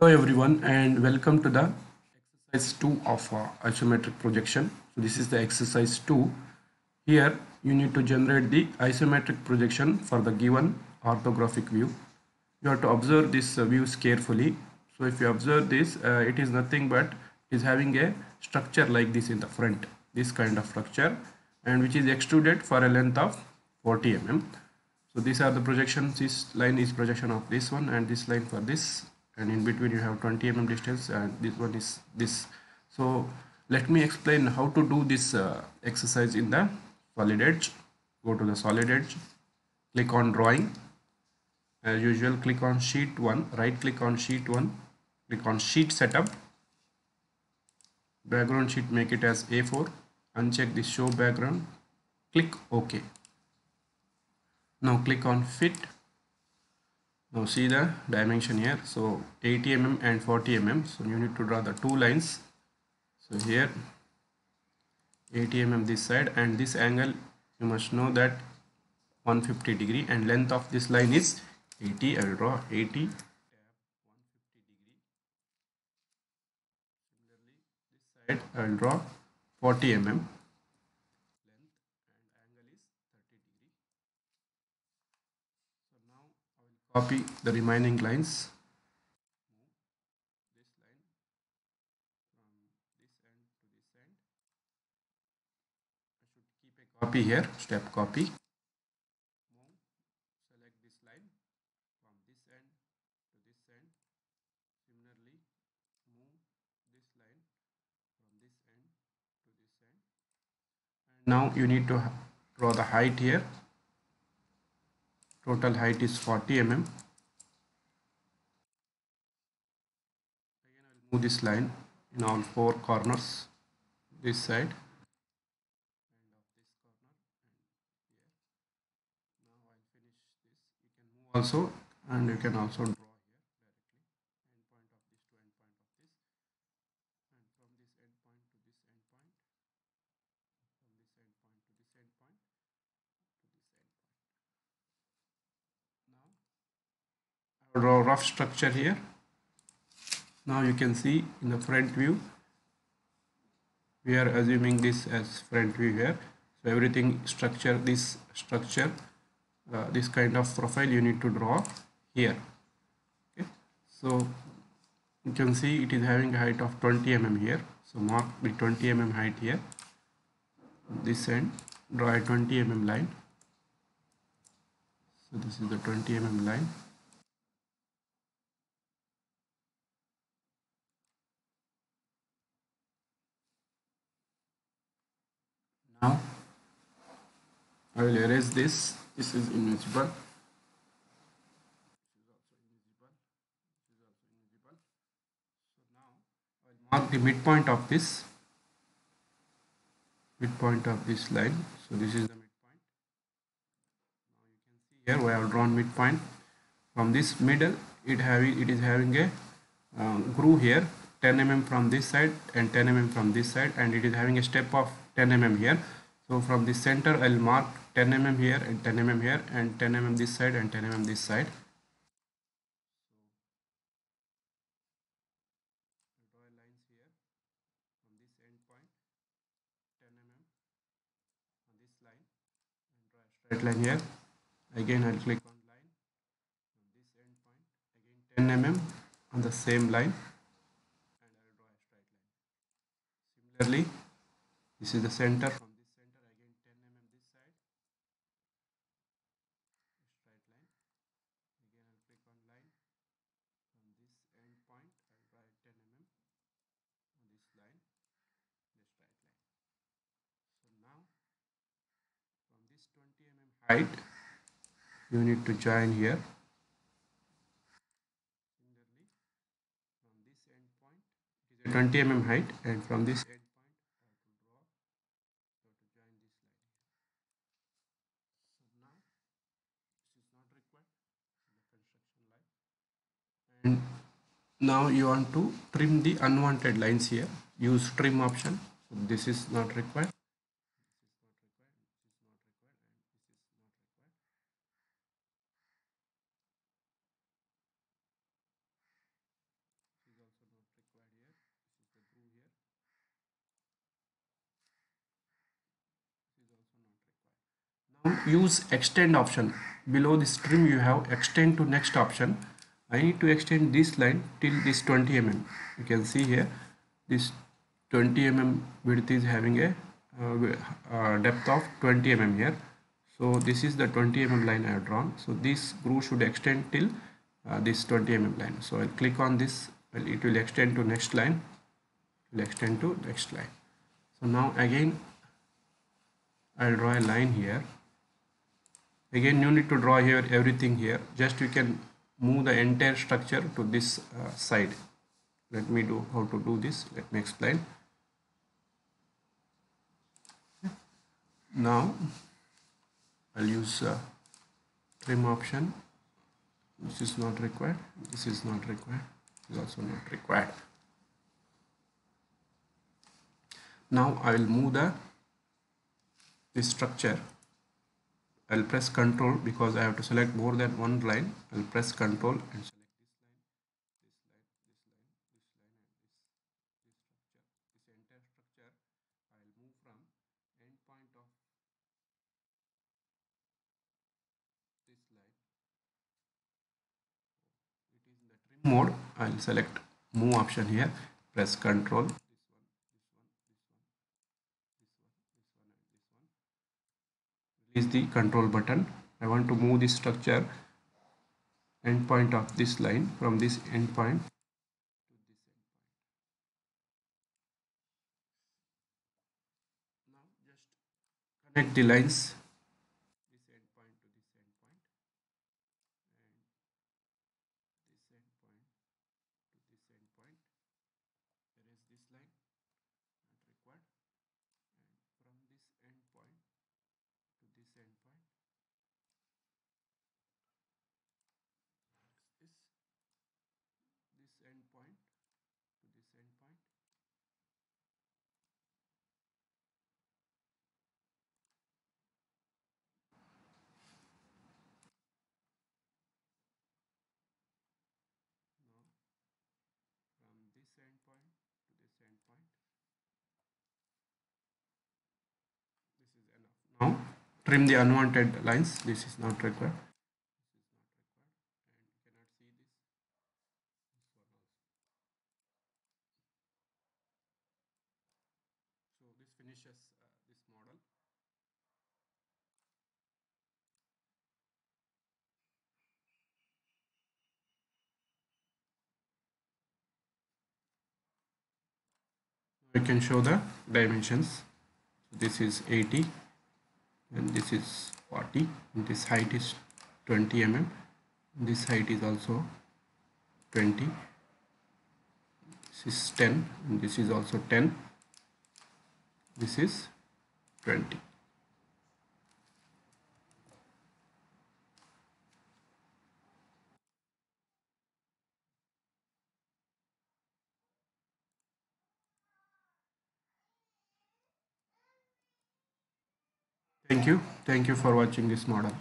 Hello everyone and welcome to the exercise 2 of uh, isometric projection. So this is the exercise 2. Here you need to generate the isometric projection for the given orthographic view. You have to observe this uh, views carefully. So if you observe this, uh, it is nothing but is having a structure like this in the front, this kind of structure and which is extruded for a length of 40 mm. So these are the projections, this line is projection of this one and this line for this and in between you have 20 mm distance and this one is this. So let me explain how to do this uh, exercise in the solid edge. Go to the solid edge click on drawing. As usual click on sheet 1 right click on sheet 1 click on sheet setup. Background sheet make it as a4 uncheck the show background click ok. Now click on fit now see the dimension here. So 80 mm and 40 mm so you need to draw the two lines. So here 80 mm this side and this angle you must know that 150 degree and length of this line is 80 I will draw 80 similarly this side I will draw 40 mm copy the remaining lines. This line from this end to this end I should keep a copy here step copy. Select this line from this end to this end similarly move this line from this end to this end now you need to draw the height here total height is 40 mm. Again I will move this line in all four corners this side. And of this corner. And here. Now I'll finish this. You can move also and you can also draw here directly end point of this to end point of this and from this end point to this end point from this end point to this end point draw rough structure here. Now you can see in the front view. We are assuming this as front view here. So everything structure this structure uh, this kind of profile you need to draw here. Okay. So you can see it is having a height of 20 mm here. So mark the 20 mm height here. This end draw a 20 mm line. So this is the 20 mm line now I will erase this. This is invisible. Mark the midpoint of this. Midpoint of this line. So this is the midpoint. Now you can see here we have drawn midpoint. From this middle it having it is having a um, groove here. 10 mm from this side and 10 mm from this side and it is having a step of 10 mm here. So from the center I'll mark 10 mm here and 10 mm here and 10 mm this side and 10 mm this side. So draw lines here from this end point 10 on this line draw a straight line here. Again I'll click on line this end point again 10 mm on the same line and I'll draw a straight line. Similarly this is the center from this center again 10 mm this side. Straight line. Again I'll click on line. From this end point I'll draw 10 mm on this line the straight line. So now from this 20 mm height you need to join here. From this end point it is a 20 mm height and from this end and now you want to trim the unwanted lines here. Use trim option. This is not required. Use extend option. Below this trim you have extend to next option. I need to extend this line till this 20 mm you can see here this 20 mm width is having a uh, uh, depth of 20 mm here. So this is the 20 mm line I have drawn. So this groove should extend till uh, this 20 mm line. So I'll click on this well, it will extend to next line. Will extend to next line. So now again I'll draw a line here. Again you need to draw here everything here. Just you can move the entire structure to this uh, side. Let me do how to do this. Let me explain. Now I'll use uh, trim option. This is not required. This is not required. This is also not required. Now I will move the this structure I'll press control because I have to select more than one line. I'll press control and select this line this line this line this line this structure this entire structure. I'll move from end point of this line. It is in the trim mode. I'll select move option here. Press control is the control button. I want to move this structure endpoint of this line from this endpoint connect the lines this endpoint to this endpoint and this endpoint to this endpoint erase this line not required and from this endpoint to this endpoint this this endpoint to this endpoint now from this endpoint to this endpoint this is enough. Now trim the unwanted lines. This is not required. Finishes uh, this model I can show the dimensions. This is 80 and this is 40 this height is 20 mm this height is also 20 this is 10 and this is also 10 this is 20 thank you. Thank you for watching this model